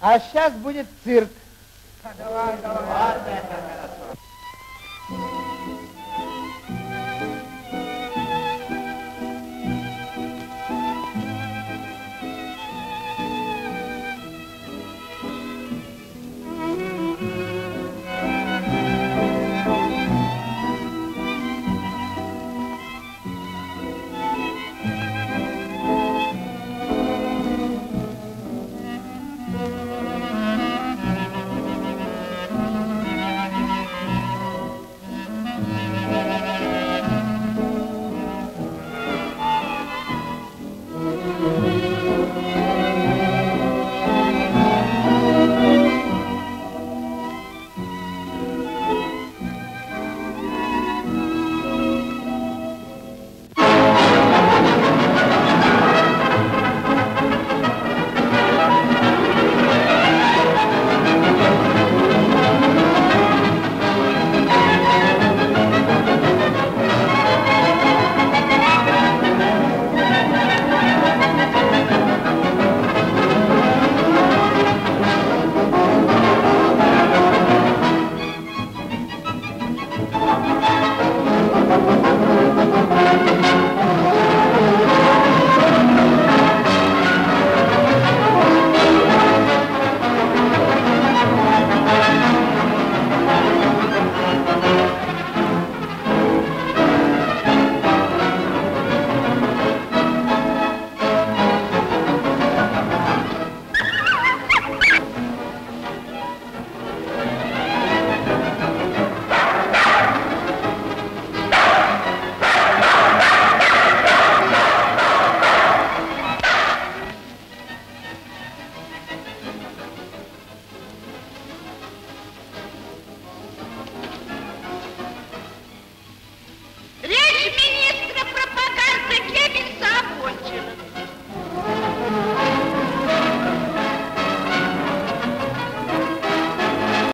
А сейчас будет цирк. Давай, давай.